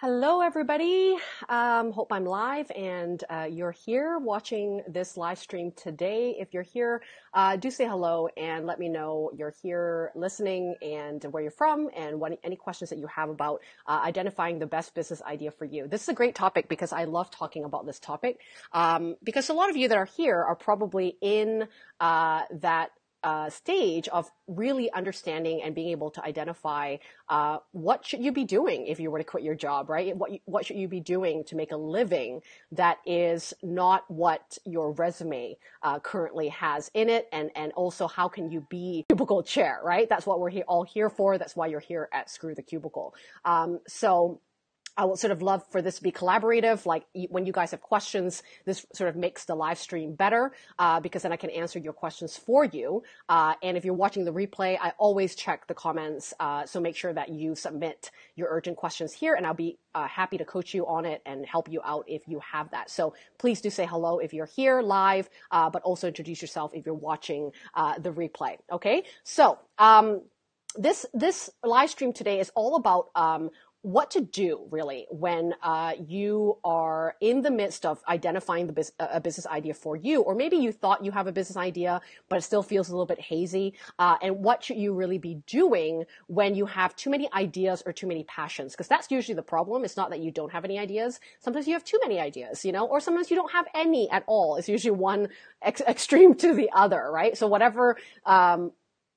Hello, everybody. Um, hope I'm live and uh, you're here watching this live stream today. If you're here, uh, do say hello and let me know you're here listening and where you're from and what, any questions that you have about uh, identifying the best business idea for you. This is a great topic because I love talking about this topic um, because a lot of you that are here are probably in uh, that uh, stage of really understanding and being able to identify uh, what should you be doing if you were to quit your job, right? What what should you be doing to make a living that is not what your resume uh, currently has in it, and and also how can you be cubicle crasher, right? That's what we're here, all here for. That's why you're here at Screw the Cubicle. Um, so I would sort of love for this to be collaborative. Like when you guys have questions, this sort of makes the live stream better uh, because then I can answer your questions for you. Uh, and if you're watching the replay, I always check the comments. Uh, so make sure that you submit your urgent questions here, and I'll be uh, happy to coach you on it and help you out if you have that. So please do say hello if you're here live, uh, but also introduce yourself if you're watching uh, the replay. Okay, so. Um, this this live stream today is all about um, what to do really when uh, you are in the midst of identifying the bus- a business idea for you, or maybe you thought you have a business idea, but it still feels a little bit hazy. Uh, and what should you really be doing when you have too many ideas or too many passions? Because that's usually the problem. It's not that you don't have any ideas. Sometimes you have too many ideas, you know, or sometimes you don't have any at all. It's usually one ex- extreme to the other, right? So whatever um,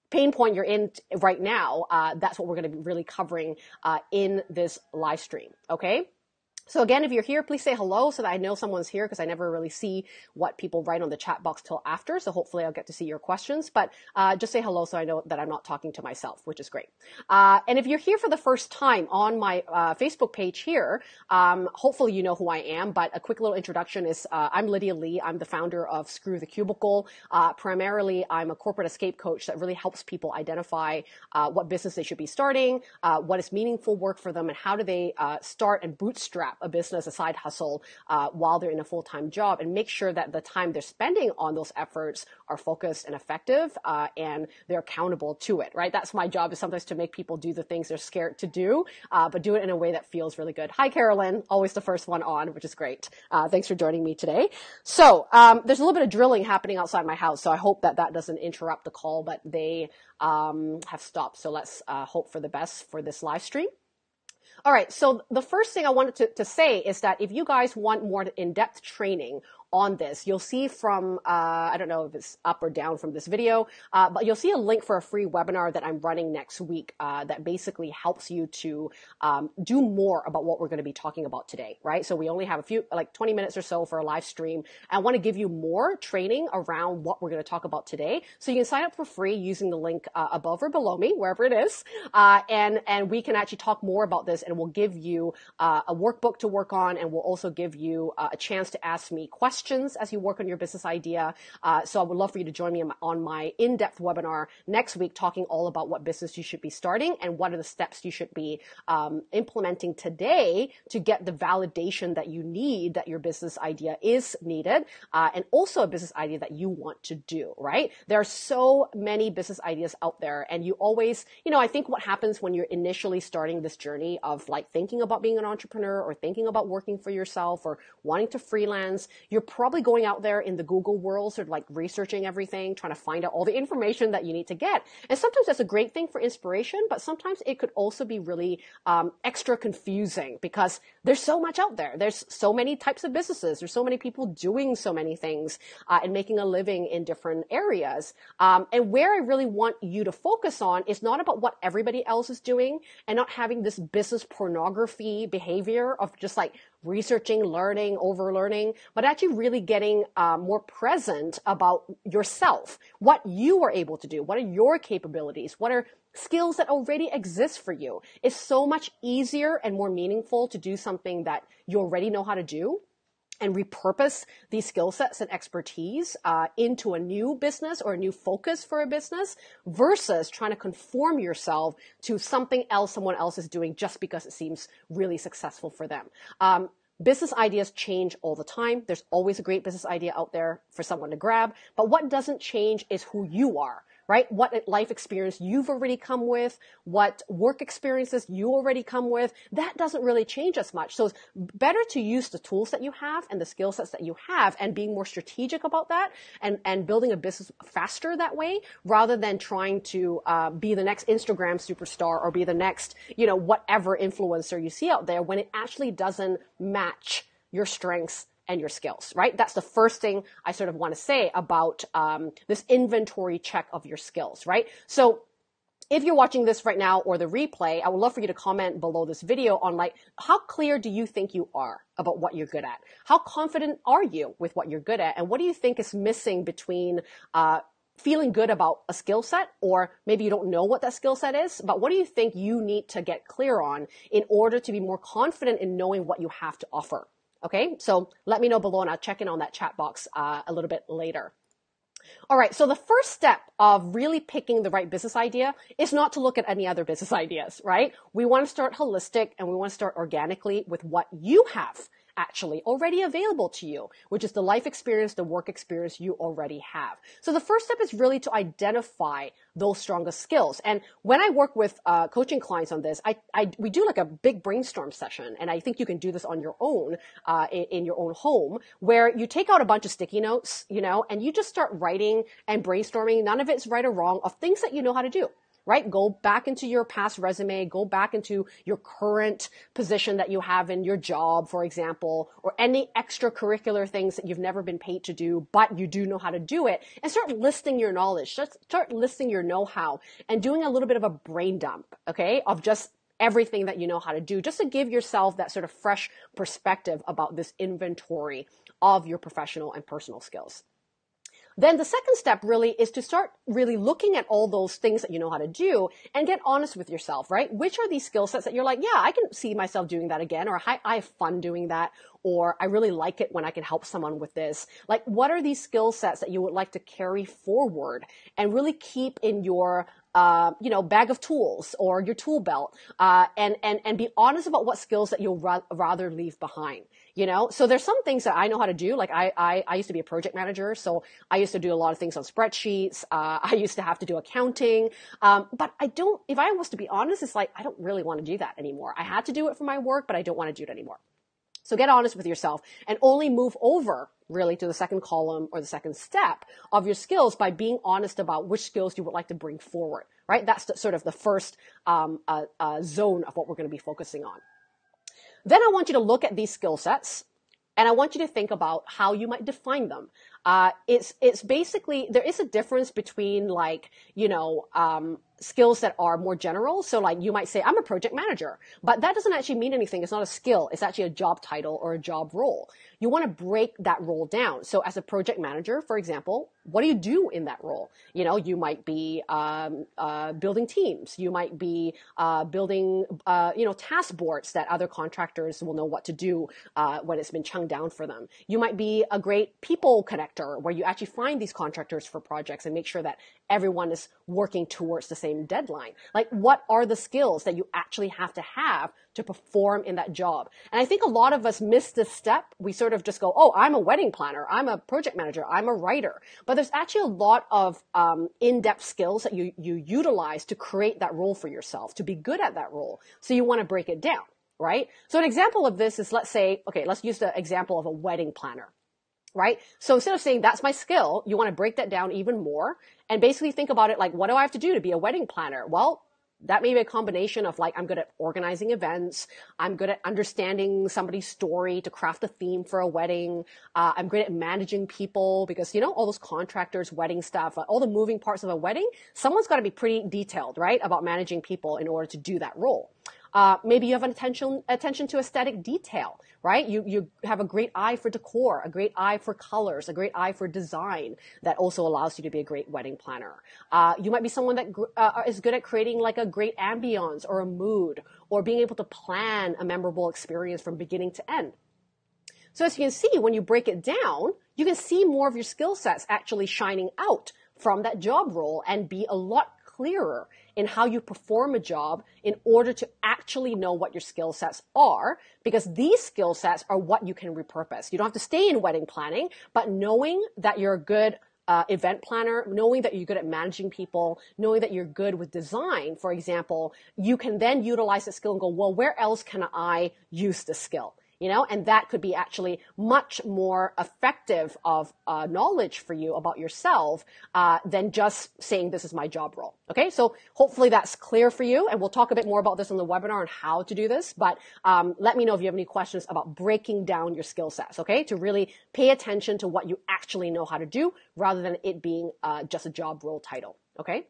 pain point you're in right now, uh, that's what we're going to be really covering uh, in this live stream. Okay. So again, if you're here, please say hello so that I know someone's here because I never really see what people write on the chat box till after. So hopefully I'll get to see your questions, but uh, just say hello so I know that I'm not talking to myself, which is great. Uh, and if you're here for the first time on my uh, Facebook page here, um, hopefully you know who I am, but a quick little introduction is uh, I'm Lydia Lee. I'm the founder of Screw the Cubicle. Uh, primarily, I'm a corporate escape coach that really helps people identify uh, what business they should be starting, what is meaningful work for them, and how do they start and bootstrap a business, a side hustle, uh, while they're in a full time job, and make sure that the time they're spending on those efforts are focused and effective, uh, and they're accountable to it. Right? That's my job is sometimes to make people do the things they're scared to do, uh, but do it in a way that feels really good. Hi, Carolyn. Always the first one on, which is great. Uh, thanks for joining me today. So um, there's a little bit of drilling happening outside my house, so I hope that that doesn't interrupt the call, but they um, have stopped. So let's uh, hope for the best for this live stream. All right. So the first thing I wanted to, to say is that if you guys want more in-depth training on this. You'll see from, uh, I don't know if it's up or down from this video, uh, but you'll see a link for a free webinar that I'm running next week uh, that basically helps you to um, do more about what we're going to be talking about today, right? So we only have a few, like 20 minutes or so for a live stream. I want to give you more training around what we're going to talk about today. So you can sign up for free using the link uh, above or below me, wherever it is. Uh, and, and we can actually talk more about this and we'll give you uh, a workbook to work on and we'll also give you a chance to ask me questions questions as you work on your business idea. Uh, so I would love for you to join me on my in-depth webinar next week, talking all about what business you should be starting and what are the steps you should be um, implementing today to get the validation that you need that your business idea is needed, uh, and also a business idea that you want to do. Right? There are so many business ideas out there, and you always, you know, I think what happens when you're initially starting this journey of like thinking about being an entrepreneur or thinking about working for yourself or wanting to freelance, you're probably going out there in the Google world, sort of like researching everything, trying to find out all the information that you need to get. And sometimes that's a great thing for inspiration, but sometimes it could also be really um, extra confusing because there's so much out there. There's so many types of businesses. There's so many people doing so many things uh, and making a living in different areas. Um, and where I really want you to focus on is not about what everybody else is doing and not having this business pornography behavior of just like researching, learning, overlearning, but actually really getting uh, more present about yourself, what you are able to do, what are your capabilities, what are skills that already exist for you. It's so much easier and more meaningful to do something that you already know how to do and repurpose these skill sets and expertise uh, into a new business or a new focus for a business versus trying to conform yourself to something else someone else is doing just because it seems really successful for them. Um, business ideas change all the time. There's always a great business idea out there for someone to grab, but what doesn't change is who you are right? What life experience you've already come with, what work experiences you already come with, that doesn't really change as much. So it's better to use the tools that you have and the skill sets that you have and being more strategic about that and, and building a business faster that way rather than trying to uh, be the next Instagram superstar or be the next, you know, whatever influencer you see out there when it actually doesn't match your strengths and your skills, right? That's the first thing I sort of want to say about um, this inventory check of your skills, right? So if you're watching this right now or the replay, I would love for you to comment below this video on like, how clear do you think you are about what you're good at? How confident are you with what you're good at? And what do you think is missing between, uh, feeling good about a skill set or maybe you don't know what that skill set is, but what do you think you need to get clear on in order to be more confident in knowing what you have to offer? Okay, so let me know below and I'll check in on that chat box uh, a little bit later. All right, so the first step of really picking the right business idea is not to look at any other business ideas, right? We want to start holistic and we want to start organically with what you have actually already available to you, which is the life experience, the work experience you already have. So the first step is really to identify those strongest skills. And when I work with uh, coaching clients on this, I, I, we do like a big brainstorm session, and I think you can do this on your own uh, in, in your own home, where you take out a bunch of sticky notes, you know, and you just start writing and brainstorming. None of it's right or wrong of things that you know how to do right? Go back into your past resume, go back into your current position that you have in your job, for example, or any extracurricular things that you've never been paid to do, but you do know how to do it, and start listing your knowledge, just start listing your know-how and doing a little bit of a brain dump, okay, of just everything that you know how to do, just to give yourself that sort of fresh perspective about this inventory of your professional and personal skills. Then the second step really is to start really looking at all those things that you know how to do and get honest with yourself, right? Which are these skill sets that you're like, yeah, I can see myself doing that again, or I, I have fun doing that, or I really like it when I can help someone with this. Like, what are these skill sets that you would like to carry forward and really keep in your uh, you know, bag of tools or your tool belt, uh, and and and be honest about what skills that you'll ra- rather leave behind you know? So there's some things that i know how to do. Like i i, I used to be a project manager so i used to do a lot of things on spreadsheets. Uh, i used to have to do accounting. Um, but i don't if i was to be honest it's like i don't really want to do that anymore. I had to do it for my work but i don't want to do it anymore. So get honest with yourself and only move over really to the second column or the second step of your skills by being honest about which skills you would like to bring forward, right? That's the, sort of the first um, uh, uh, zone of what we're going to be focusing on. Then I want you to look at these skill sets and I want you to think about how you might define them. Uh, it's it's basically there is a difference between like you know um, skills that are more general. So like you might say, I'm a project manager, but that doesn't actually mean anything. It's not a skill. It's actually a job title or a job role. You want to break that role down. So as a project manager, for example, what do you do in that role? You know, you might be um, uh, building teams. You might be uh, building, uh, you know, task boards that other contractors will know what to do uh, when it's been chunged down for them. You might be a great people connector where you actually find these contractors for projects and make sure that everyone is working towards the same deadline. Like, what are the skills that you actually have to have to perform in that job? And I think a lot of us miss this step. We sort of just go, oh, I'm a wedding planner, I'm a project manager, I'm a writer. But there's actually a lot of um, in-depth skills that you, you utilize to create that role for yourself, to be good at that role. So you want to break it down right? So an example of this is let's say, okay, let's use the example of a wedding planner right? So instead of saying that's my skill, you want to break that down even more and basically think about it like, what do I have to do to be a wedding planner? Well, that may be a combination of like, I'm good at organizing events. I'm good at understanding somebody's story to craft a theme for a wedding. Uh, I'm great at managing people because, you know, all those contractors, wedding stuff, all the moving parts of a wedding, someone's got to be pretty detailed, right? About managing people in order to do that role. Uh, maybe you have an attention attention to aesthetic detail, right? You you have a great eye for decor, a great eye for colors, a great eye for design that also allows you to be a great wedding planner. Uh, you might be someone that uh, is good at creating like a great ambiance or a mood, or being able to plan a memorable experience from beginning to end. So as you can see, when you break it down, you can see more of your skill sets actually shining out from that job role and be a lot clearer in how you perform a job in order to actually know what your skill sets are, because these skill sets are what you can repurpose. You don't have to stay in wedding planning, but knowing that you're a good uh, event planner, knowing that you're good at managing people, knowing that you're good with design, for example, you can then utilize the skill and go, well, where else can I use the skill? You know, and that could be actually much more effective of uh, knowledge for you about yourself uh, than just saying this is my job role. Okay, so hopefully that's clear for you, and we'll talk a bit more about this on the webinar on how to do this. But um, let me know if you have any questions about breaking down your skill sets. Okay, to really pay attention to what you actually know how to do rather than it being uh, just a job role title. Okay.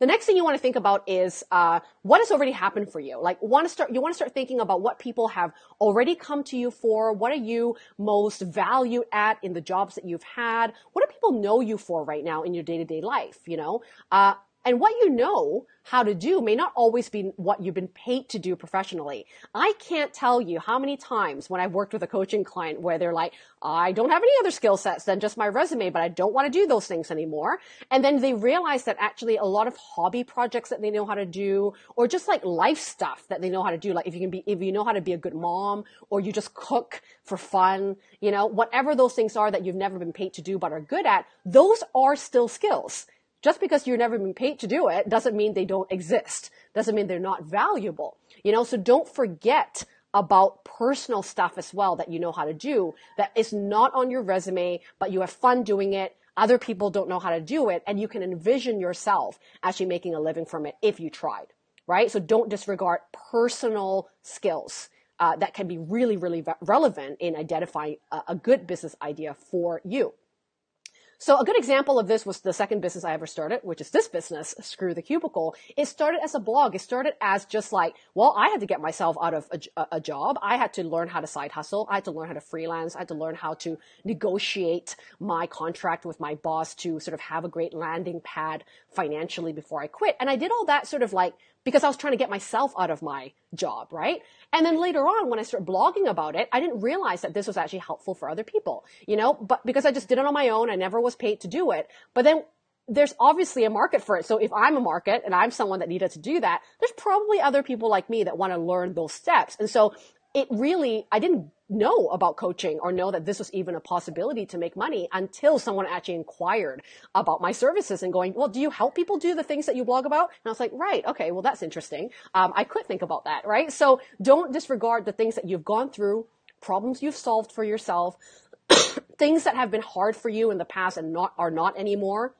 The next thing you want to think about is uh, what has already happened for you. Like, want to start. You want to start thinking about what people have already come to you for. What are you most valued at in the jobs that you've had? What do people know you for right now in your day to day life? You know, uh, and what you know how to do may not always be what you've been paid to do professionally. I can't tell you how many times when I've worked with a coaching client where they're like, I don't have any other skill sets than just my resume, but I don't want to do those things anymore. And then they realize that actually a lot of hobby projects that they know how to do, or just like life stuff that they know how to do, like if you can be, if you know how to be a good mom, or you just cook for fun, you know, whatever those things are that you've never been paid to do but are good at, those are still skills. Just because you've never been paid to do it doesn't mean they don't exist. Doesn't mean they're not valuable. You know, so don't forget about personal stuff as well that you know how to do that is not on your resume, but you have fun doing it. Other people don't know how to do it and you can envision yourself actually making a living from it if you tried, right? So don't disregard personal skills. Uh, that can be really, really relevant in identifying a, a good business idea for you. So a good example of this was the second business I ever started, which is this business, Screw the Cubicle. It started as a blog. It started as just like, well, I had to get myself out of a, a, job. I had to learn how to side hustle. I had to learn how to freelance. I had to learn how to negotiate my contract with my boss to sort of have a great landing pad financially before I quit. And I did all that sort of like because I was trying to get myself out of my job, right? And then later on, when I started blogging about it, I didn't realize that this was actually helpful for other people, you know, but because I just did it on my own, I never was paid to do it. But then there's obviously a market for it. So if I'm a market and I'm someone that needed to do that, there's probably other people like me that want to learn those steps. And so it really, I didn't know about coaching or know that this was even a possibility to make money until someone actually inquired about my services and going, well, do you help people do the things that you blog about? And I was like, right. Okay. Well, that's interesting. Um, I could think about that. Right. So don't disregard the things that you've gone through, problems you've solved for yourself, things that have been hard for you in the past and not, are not anymore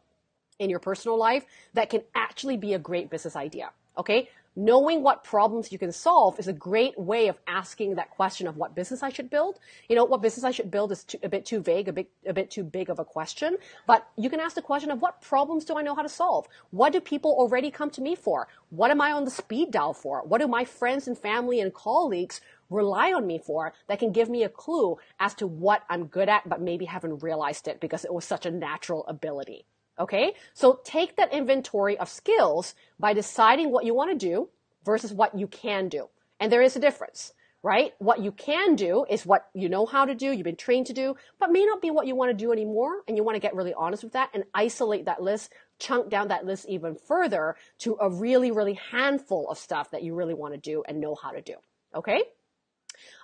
in your personal life that can actually be a great business idea. Okay knowing what problems you can solve is a great way of asking that question of what business I should build. You know, what business I should build is too, a bit too vague, a bit, a bit too big of a question, but you can ask the question of what problems do I know how to solve? What do people already come to me for? What am I on the speed dial for? What do my friends and family and colleagues rely on me for that can give me a clue as to what I'm good at, but maybe haven't realized it because it was such a natural ability. Okay. So take that inventory of skills by deciding what you want to do versus what you can do. And there is a difference, right? What you can do is what you know how to do, you've been trained to do, but may not be what you want to do anymore. And you want to get really honest with that and isolate that list, chunk down that list even further to a really, really handful of stuff that you really want to do and know how to do. Okay.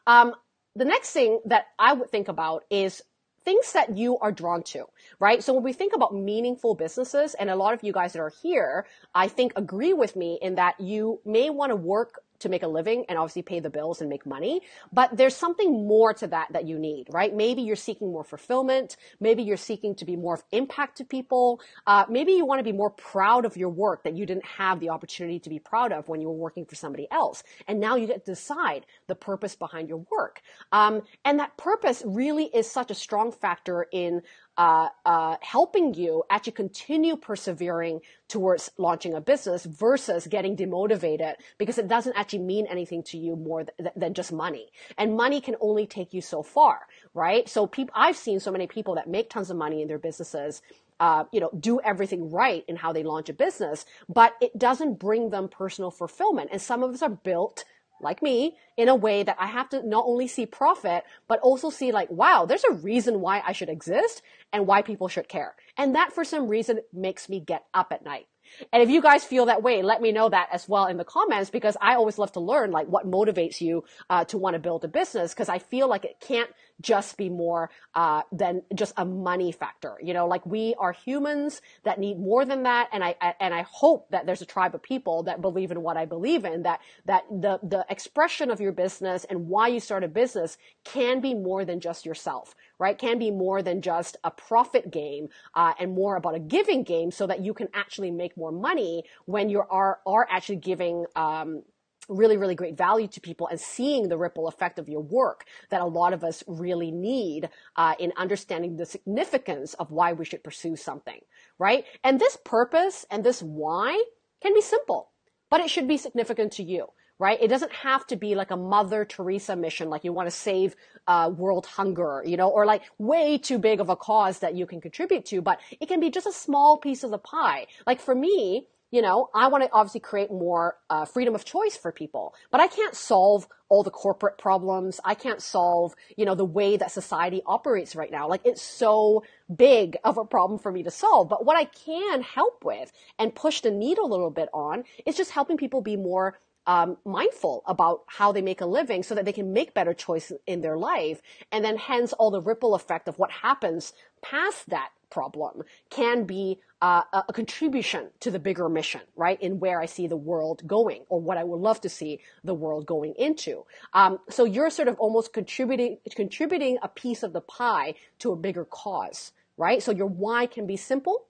Um, the next thing that I would think about is things that you are drawn to, right? So when we think about meaningful businesses, and a lot of you guys that are here, I think agree with me in that you may want to work to make a living and obviously pay the bills and make money. But there's something more to that that you need, right? Maybe you're seeking more fulfillment. Maybe you're seeking to be more of impact to people. Uh, maybe you want to be more proud of your work that you didn't have the opportunity to be proud of when you were working for somebody else. And now you get to decide the purpose behind your work. Um, and that purpose really is such a strong factor in uh, uh, helping you actually continue persevering towards launching a business versus getting demotivated because it doesn't actually mean anything to you more th- than just money. And money can only take you so far, right? So I've seen so many people that make tons of money in their businesses uh, you know, do everything right in how they launch a business, but it doesn't bring them personal fulfillment. And some of us are built like me, in a way that I have to not only see profit, but also see like, wow, there's a reason why I should exist and why people should care. And that for some reason makes me get up at night. And if you guys feel that way, let me know that as well in the comments because I always love to learn like what motivates you uh, to want to build a business because I feel like it can't just be more uh, than just a money factor. You know, like we are humans that need more than that, and I, I, and I hope that there's a tribe of people that believe in what I believe in. That that the the expression of your business and why you start a business can be more than just yourself, right? Can be more than just a profit game uh, and more about a giving game, so that you can actually make more money when you are are actually giving. Um, really, really great value to people and seeing the ripple effect of your work that a lot of us really need uh, in understanding the significance of why we should pursue something, right? And this purpose and this why can be simple, but it should be significant to you right? It doesn't have to be like a Mother Teresa mission, like you want to save uh, world hunger, you know, or like way too big of a cause that you can contribute to, but it can be just a small piece of the pie. Like for me, you know, I want to obviously create more uh, freedom of choice for people, but I can't solve all the corporate problems. I can't solve, you know, the way that society operates right now. Like it's so big of a problem for me to solve. But what I can help with and push the needle a little bit on is just helping people be more um, mindful about how they make a living so that they can make better choices in their life. And then hence all the ripple effect of what happens past that problem can be uh, a contribution to the bigger mission, right? In where I see the world going or what I would love to see the world going into. Um, so you're sort of almost contributing, contributing a piece of the pie to a bigger cause, right? So your why can be simple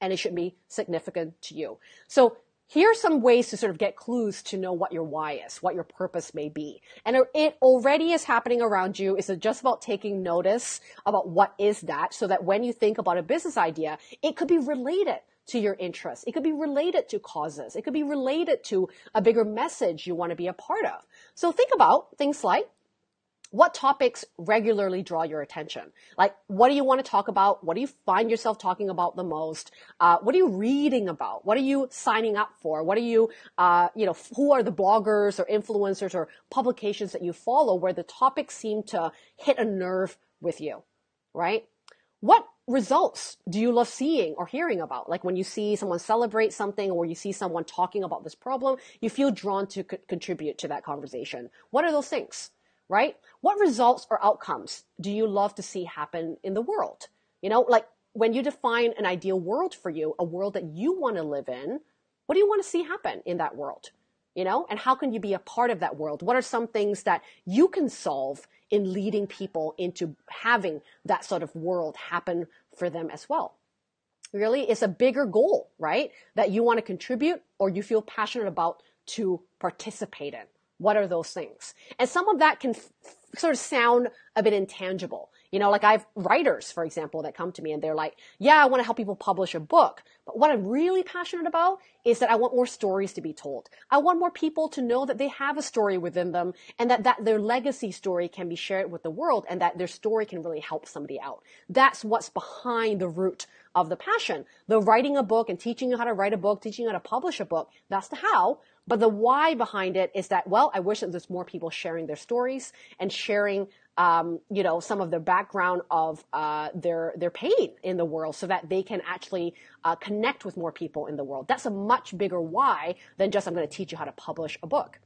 and it should be significant to you. So here are some ways to sort of get clues to know what your why is, what your purpose may be. And it already is happening around you. It's just about taking notice about what is that so that when you think about a business idea, it could be related to your interests. It could be related to causes. It could be related to a bigger message you want to be a part of. So think about things like what topics regularly draw your attention? Like, what do you want to talk about? What do you find yourself talking about the most? Uh, what are you reading about? What are you signing up for? What are you, uh, you know, who are the bloggers or influencers or publications that you follow where the topics seem to hit a nerve with you, right? What results do you love seeing or hearing about? Like when you see someone celebrate something or you see someone talking about this problem, you feel drawn to co- contribute to that conversation. What are those things? Right? What results or outcomes do you love to see happen in the world? You know, like when you define an ideal world for you, a world that you want to live in, what do you want to see happen in that world? You know, and how can you be a part of that world? What are some things that you can solve in leading people into having that sort of world happen for them as well? Really, it's a bigger goal, right? That you want to contribute or you feel passionate about to participate in. What are those things? And some of that can f- sort of sound a bit intangible. You know, like I have writers, for example, that come to me and they're like, yeah, I want to help people publish a book. But what I'm really passionate about is that I want more stories to be told. I want more people to know that they have a story within them and that, that their legacy story can be shared with the world and that their story can really help somebody out. That's what's behind the root of the passion. The writing a book and teaching you how to write a book, teaching you how to publish a book, that's the how. But the why behind it is that, well, I wish that there's more people sharing their stories and sharing, um, you know, some of their background of uh, their their pain in the world, so that they can actually uh, connect with more people in the world. That's a much bigger why than just I'm going to teach you how to publish a book.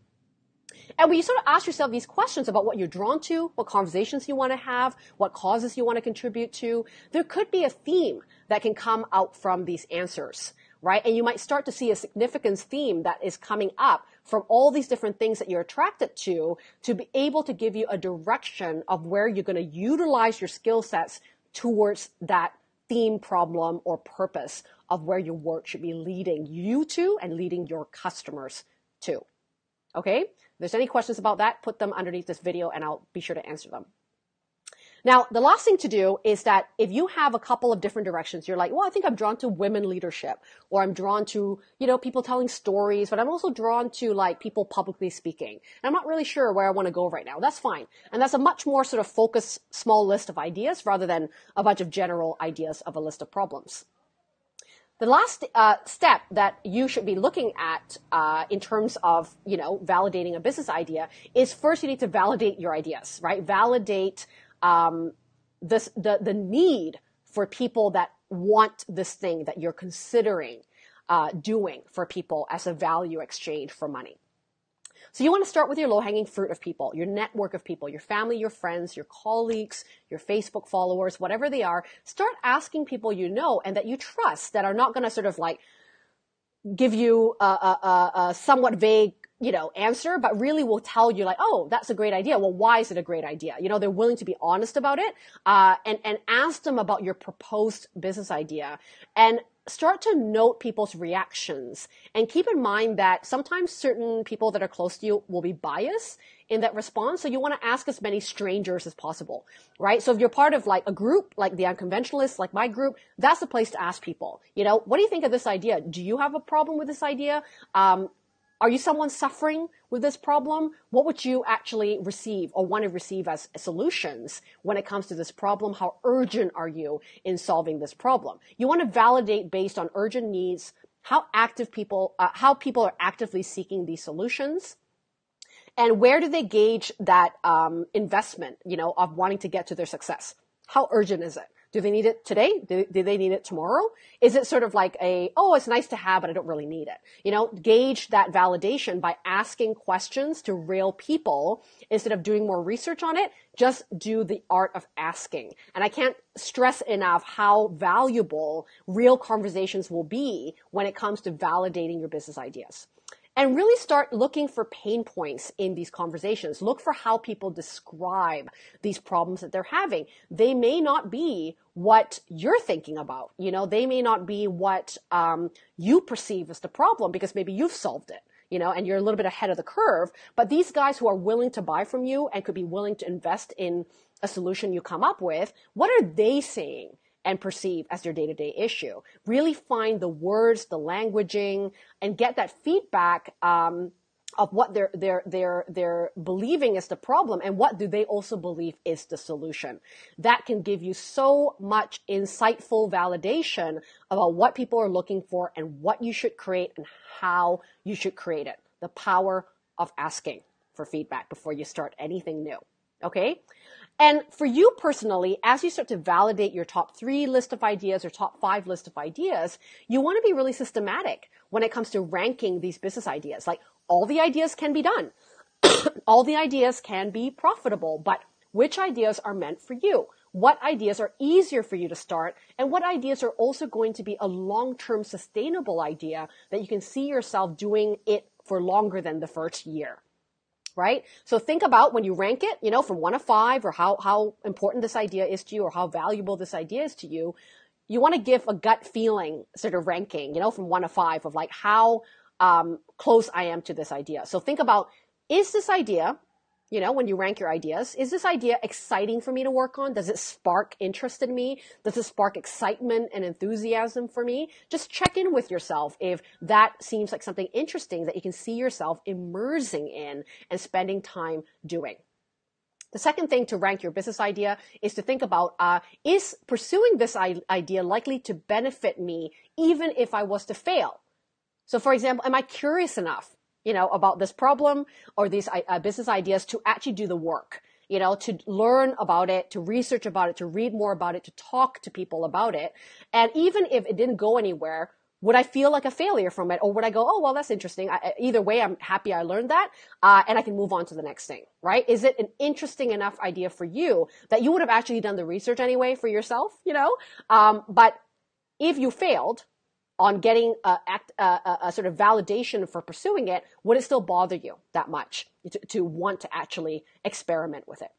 And when you sort of ask yourself these questions about what you're drawn to, what conversations you want to have, what causes you want to contribute to, there could be a theme that can come out from these answers right? And you might start to see a significance theme that is coming up from all these different things that you're attracted to to be able to give you a direction of where you're going to utilize your skill sets towards that theme problem or purpose of where your work should be leading you to and leading your customers to. Okay? If there's any questions about that, put them underneath this video and I'll be sure to answer them. Now, the last thing to do is that if you have a couple of different directions, you're like, well, I think I'm drawn to women leadership, or I'm drawn to, you know, people telling stories, but I'm also drawn to like people publicly speaking. And I'm not really sure where I want to go right now. That's fine. And that's a much more sort of focused, small list of ideas rather than a bunch of general ideas of a list of problems. The last uh, step that you should be looking at uh, in terms of, you know, validating a business idea is first you need to validate your ideas, right? Validate um, this, the, the need for people that want this thing that you're considering. uh, doing for people as a value exchange for money. So you want to start with your low hanging fruit of people, your network of people, your family, your friends, your colleagues, your Facebook followers, whatever they are. Start asking people you know and that you trust that are not going to sort of like give you a, a, a, somewhat vague you know, answer, but really will tell you like, oh, that's a great idea. Well, why is it a great idea? You know, they're willing to be honest about it, uh, and, and ask them about your proposed business idea and start to note people's reactions and keep in mind that sometimes certain people that are close to you will be biased in that response. So you want to ask as many strangers as possible, right? So if you're part of like a group, like the unconventionalists, like my group, that's the place to ask people, you know, what do you think of this idea? Do you have a problem with this idea? Um, are you someone suffering with this problem? What would you actually receive or want to receive as solutions when it comes to this problem? How urgent are you in solving this problem? You want to validate based on urgent needs, how active people, uh, how people are actively seeking these solutions. And where do they gauge that um, investment, you know, of wanting to get to their success? How urgent is it? Do they need it today? Do, do, they need it tomorrow? Is it sort of like a, oh, it's nice to have, but I don't really need it? You know, gauge that validation by asking questions to real people instead of doing more research on it. Just do the art of asking. And I can't stress enough how valuable real conversations will be when it comes to validating your business ideas and really start looking for pain points in these conversations. Look for how people describe these problems that they're having. They may not be what you're thinking about. You know, they may not be what um, you perceive as the problem because maybe you've solved it. You know, and you're a little bit ahead of the curve. But these guys who are willing to buy from you and could be willing to invest in a solution you come up with, what are they saying? And perceive as your day to day issue. Really find the words, the languaging, and get that feedback. Um, of what they're they're they're they're believing is the problem and what do they also believe is the solution that can give you so much insightful validation about what people are looking for and what you should create and how you should create it the power of asking for feedback before you start anything new okay and for you personally, as you start to validate your top three list of ideas or top five list of ideas, you want to be really systematic when it comes to ranking these business ideas. Like all the ideas can be done. all the ideas can be profitable, but which ideas are meant for you? What ideas are easier for you to start? And what ideas are also going to be a long-term sustainable idea that you can see yourself doing it for longer than the first year? Right? So think about when you rank it, you know, from one to five or how, how important this idea is to you or how valuable this idea is to you. You want to give a gut feeling sort of ranking, you know, from one to five of like how um, close I am to this idea. So think about, is this idea you know, when you rank your ideas, is this idea exciting for me to work on? Does it spark interest in me? Does it spark excitement and enthusiasm for me? Just check in with yourself if that seems like something interesting that you can see yourself immersing in and spending time doing. The second thing to rank your business idea is to think about, uh, is pursuing this idea likely to benefit me even if I was to fail? So for example, am I curious enough you know, about this problem or these uh, business ideas to actually do the work, you know, to learn about it, to research about it, to read more about it, to talk to people about it. And even if it didn't go anywhere, would I feel like a failure from it, or would I go, "Oh, well, that's interesting." I, either way, I'm happy I learned that, uh, and I can move on to the next thing. Right? Is it an interesting enough idea for you that you would have actually done the research anyway for yourself? You know, um, but if you failed, on getting a, a, a, sort of validation for pursuing it, would it still bother you that much to, to want to actually experiment with it?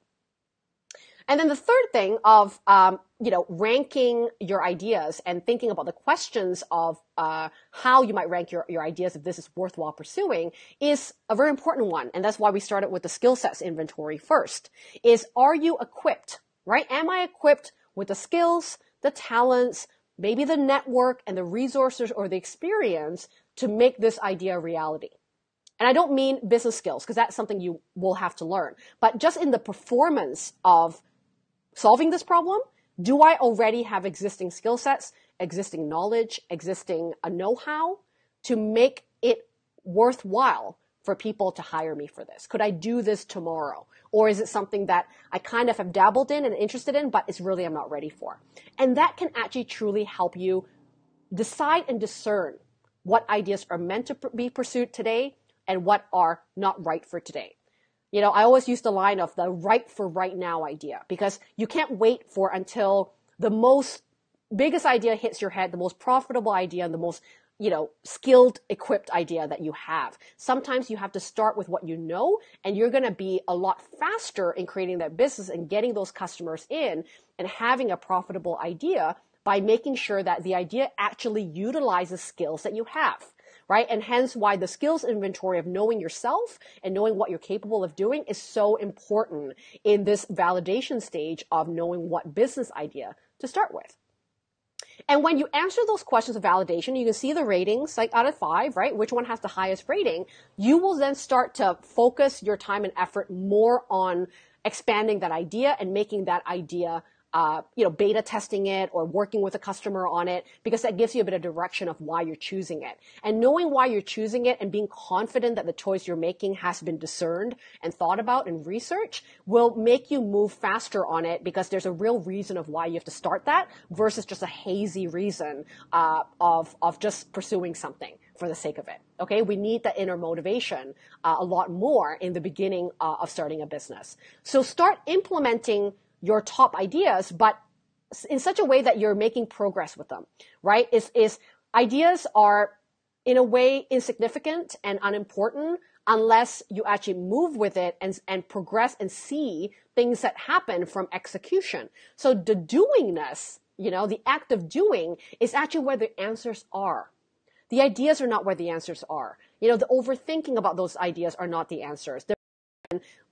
And then the third thing of, um, you know, ranking your ideas and thinking about the questions of uh, how you might rank your, your ideas if this is worthwhile pursuing is a very important one. And that's why we started with the skill sets inventory first. Is are you equipped, right? Am I equipped with the skills, the talents, maybe the network and the resources or the experience to make this idea a reality. And I don't mean business skills because that's something you will have to learn, but just in the performance of solving this problem, do I already have existing skill sets, existing knowledge, existing know-how to make it worthwhile for people to hire me for this? Could I do this tomorrow? Or is it something that I kind of have dabbled in and interested in, but it's really I'm not ready for? And that can actually truly help you decide and discern what ideas are meant to be pursued today and what are not right for today. You know, I always use the line of the right for right now idea because you can't wait for until the most biggest idea hits your head, the most profitable idea and the most you know, skilled, equipped idea that you have. Sometimes you have to start with what you know, and you're going to be a lot faster in creating that business and getting those customers in and having a profitable idea by making sure that the idea actually utilizes skills that you have. Right. And hence why the skills inventory of knowing yourself and knowing what you're capable of doing is so important in this validation stage of knowing what business idea to start with. And when you answer those questions of validation, you can see the ratings, like out of five, right? Which one has the highest rating? You will then start to focus your time and effort more on expanding that idea and making that idea uh, you know, beta testing it or working with a customer on it because that gives you a bit of direction of why you're choosing it. And knowing why you're choosing it and being confident that the choice you're making has been discerned and thought about and researched will make you move faster on it because there's a real reason of why you have to start that versus just a hazy reason uh, of of just pursuing something for the sake of it. Okay, we need that inner motivation uh, a lot more in the beginning uh, of starting a business. So start implementing your top ideas, but in such a way that you're making progress with them, right? Is, is ideas are in a way insignificant and unimportant unless you actually move with it and, and progress and see things that happen from execution. So the doingness, you know, the act of doing is actually where the answers are. The ideas are not where the answers are. You know, the overthinking about those ideas are not the answers.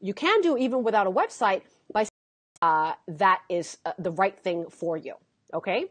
You can do even without a website by uh, that is uh, the right thing for you. Okay.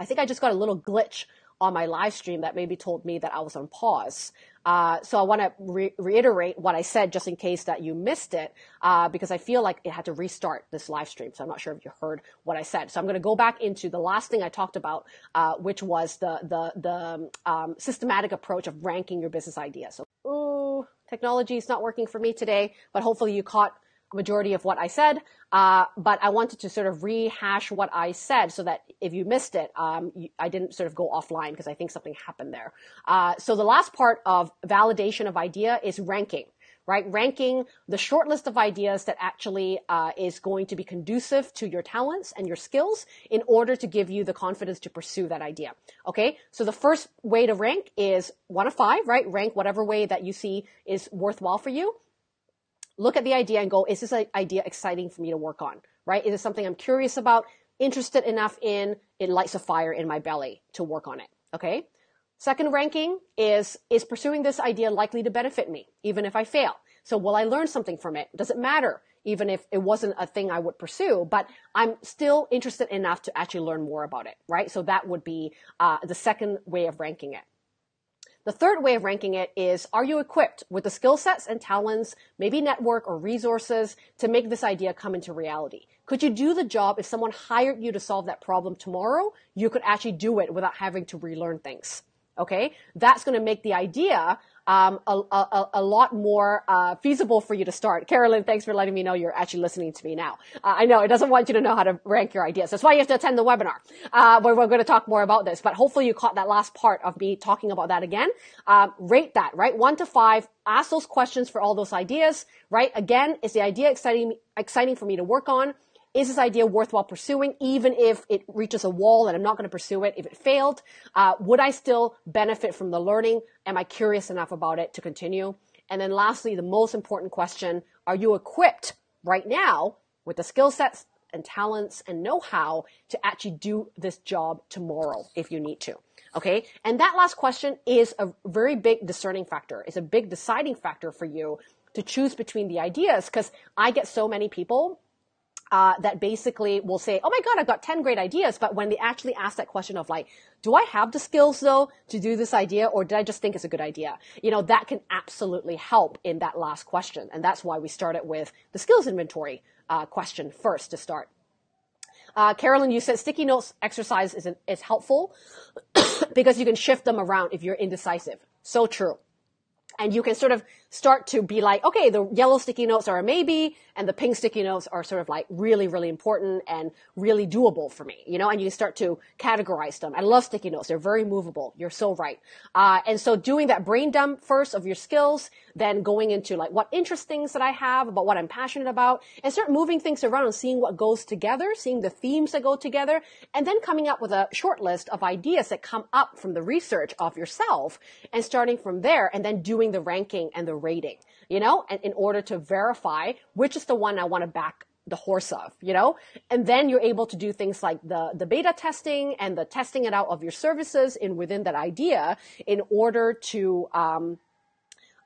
I think I just got a little glitch on my live stream that maybe told me that I was on pause. Uh, so I want to re- reiterate what I said just in case that you missed it, uh, because I feel like it had to restart this live stream. So I'm not sure if you heard what I said. So I'm going to go back into the last thing I talked about, uh, which was the the the um, systematic approach of ranking your business ideas. So, ooh, technology is not working for me today, but hopefully you caught majority of what I said, uh, but I wanted to sort of rehash what I said so that if you missed it, um, you, I didn't sort of go offline because I think something happened there. Uh, so the last part of validation of idea is ranking. Right, ranking the short list of ideas that actually uh, is going to be conducive to your talents and your skills in order to give you the confidence to pursue that idea. Okay, so the first way to rank is one of five, right? Rank whatever way that you see is worthwhile for you look at the idea and go, is this an idea exciting for me to work on? Right? Is it something I'm curious about, interested enough in? It lights a fire in my belly to work on it. Okay. Second ranking is, is pursuing this idea likely to benefit me, even if I fail? So will I learn something from it? Does it matter? Even if it wasn't a thing I would pursue, but I'm still interested enough to actually learn more about it, right? So that would be uh, the second way of ranking it. The third way of ranking it is, are you equipped with the skill sets and talents, maybe network or resources to make this idea come into reality? Could you do the job if someone hired you to solve that problem tomorrow? You could actually do it without having to relearn things. Okay. That's going to make the idea um, a, a, a, lot more uh, feasible for you to start. Carolyn, thanks for letting me know you're actually listening to me now. Uh, I know it doesn't want you to know how to rank your ideas. That's why you have to attend the webinar, uh, where we're going to talk more about this. But hopefully you caught that last part of me talking about that again. Um, rate that, right? One to five. Ask those questions for all those ideas, right? Again, is the idea exciting, exciting for me to work on? Is this idea worthwhile pursuing, even if it reaches a wall and I'm not going to pursue it if it failed? Uh, would I still benefit from the learning? Am I curious enough about it to continue? And then lastly, the most important question, are you equipped right now with the skill sets and talents and know-how to actually do this job tomorrow if you need to? Okay. And that last question is a very big discerning factor. It's a big deciding factor for you to choose between the ideas because I get so many people uh, that basically will say, "Oh my God, I've got ten great ideas," but when they actually ask that question of like, "Do I have the skills though to do this idea, or did I just think it's a good idea?" You know, that can absolutely help in that last question, and that's why we started with the skills inventory uh, question first to start. Uh, Carolyn, you said sticky notes exercise is, is helpful because you can shift them around if you're indecisive. So true. And you can sort of start to be like, okay, the yellow sticky notes are a maybe, and the pink sticky notes are sort of like really, really important and really doable for me, you know, and you start to categorize them. I love sticky notes. They're very movable. You're so right. Uh, and so doing that brain dump first of your skills, then going into like what interest things that I have about what I'm passionate about and start moving things around and seeing what goes together, seeing the themes that go together, and then coming up with a short list of ideas that come up from the research of yourself and starting from there and then doing the ranking and the rating, you know, and in order to verify which is the one I want to back the horse of, you know? And then you're able to do things like the, the beta testing and the testing it out of your services in within that idea in order to, um,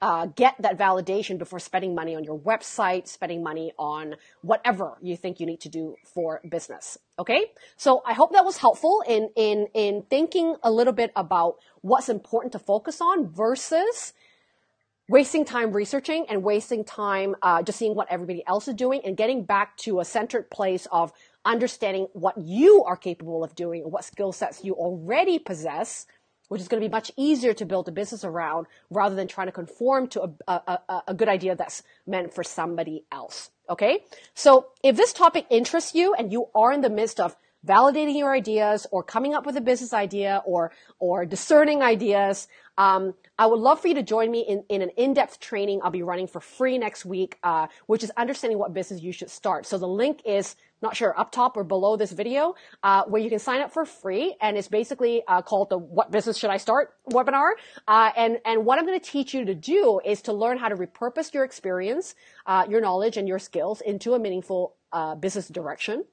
uh, get that validation before spending money on your website, spending money on whatever you think you need to do for business. Okay. So I hope that was helpful in, in, in thinking a little bit about what's important to focus on versus wasting time researching and wasting time uh, just seeing what everybody else is doing and getting back to a centered place of understanding what you are capable of doing and what skill sets you already possess which is going to be much easier to build a business around rather than trying to conform to a, a, a, a good idea that's meant for somebody else. Okay. So if this topic interests you and you are in the midst of validating your ideas or coming up with a business idea or, or discerning ideas, um, I would love for you to join me in, in an in-depth training I'll be running for free next week, uh, which is understanding what business you should start. So the link is not sure up top or below this video, uh, where you can sign up for free, and it's basically uh, called the "What Business Should I Start" webinar. Uh, and and what I'm going to teach you to do is to learn how to repurpose your experience, uh, your knowledge, and your skills into a meaningful uh, business direction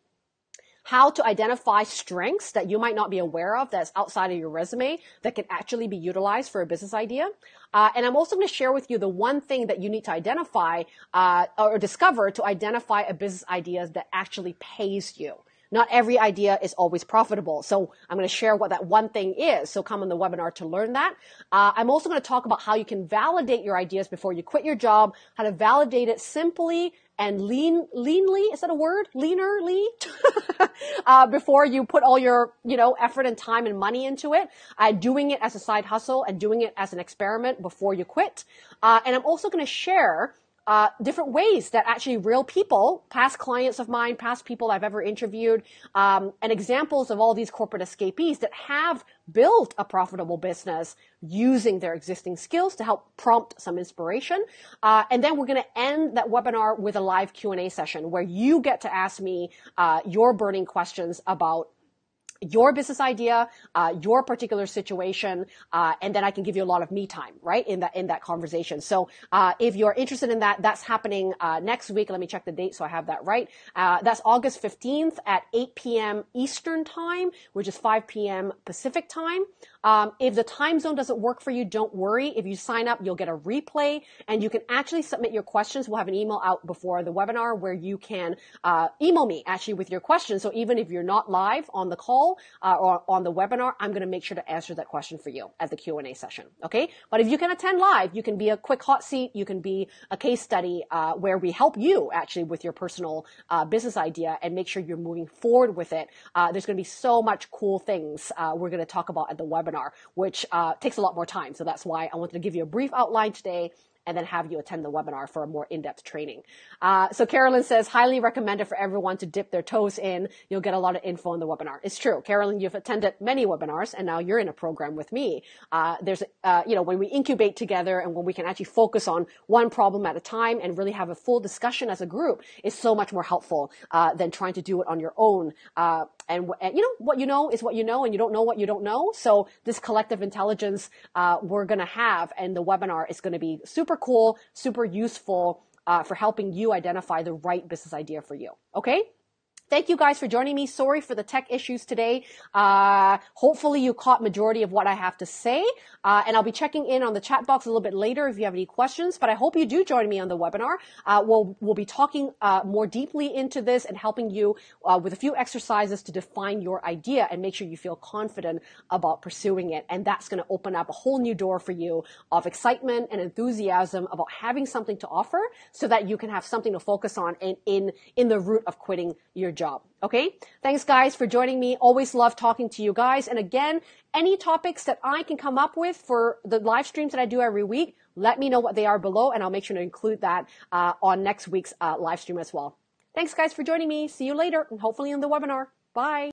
how to identify strengths that you might not be aware of that's outside of your resume that can actually be utilized for a business idea. Uh, and I'm also going to share with you the one thing that you need to identify uh, or discover to identify a business idea that actually pays you. Not every idea is always profitable. So I'm going to share what that one thing is. So come on the webinar to learn that. Uh, I'm also going to talk about how you can validate your ideas before you quit your job, how to validate it simply and lean, leanly, is that a word? Leanerly? uh, before you put all your, you know, effort and time and money into it, uh, doing it as a side hustle and doing it as an experiment before you quit. Uh, and I'm also going to share uh, different ways that actually real people, past clients of mine, past people I've ever interviewed, um, and examples of all these corporate escapees that have built a profitable business using their existing skills to help prompt some inspiration. Uh, and then we're going to end that webinar with a live Q&A session where you get to ask me uh, your burning questions about your business idea, uh, your particular situation, uh, and then I can give you a lot of me time, right, in that in that conversation. So uh, if you're interested in that, that's happening uh, next week. Let me check the date so I have that right. Uh, that's August 15th at 8 p.m. Eastern time, which is 5 p.m. Pacific time. Um, if the time zone doesn't work for you, don't worry. If you sign up, you'll get a replay, and you can actually submit your questions. We'll have an email out before the webinar where you can uh, email me actually with your questions. So even if you're not live on the call uh, or on the webinar, I'm going to make sure to answer that question for you at the Q&A session. Okay. But if you can attend live, you can be a quick hot seat. You can be a case study, uh, where we help you actually with your personal, uh, business idea and make sure you're moving forward with it. Uh, there's going to be so much cool things, uh, we're going to talk about at the webinar, which, uh, takes a lot more time. So that's why I wanted to give you a brief outline today and then have you attend the webinar for a more in-depth training. Uh, so Carolyn says, highly recommended for everyone to dip their toes in. You'll get a lot of info in the webinar. It's true. Carolyn, you've attended many webinars and now you're in a program with me. Uh, there's, uh, you know, when we incubate together and when we can actually focus on one problem at a time and really have a full discussion as a group is so much more helpful, uh, than trying to do it on your own. And, and, you know, what you know is what you know and you don't know what you don't know. So this collective intelligence, uh, we're going to have and the webinar is going to be super super cool, super useful uh, for helping you identify the right business idea for you. Okay? Thank you guys for joining me. Sorry for the tech issues today. Uh, hopefully you caught majority of what I have to say. Uh, and I'll be checking in on the chat box a little bit later if you have any questions, but I hope you do join me on the webinar. Uh, we'll, we'll be talking, uh, more deeply into this and helping you, uh, with a few exercises to define your idea and make sure you feel confident about pursuing it. And that's going to open up a whole new door for you of excitement and enthusiasm about having something to offer so that you can have something to focus on in, in, in the route of quitting your job job. Okay. Thanks guys for joining me. Always love talking to you guys. And again, any topics that I can come up with for the live streams that I do every week, let me know what they are below and I'll make sure to include that uh, on next week's uh, live stream as well. Thanks guys for joining me. See you later and hopefully in the webinar. Bye.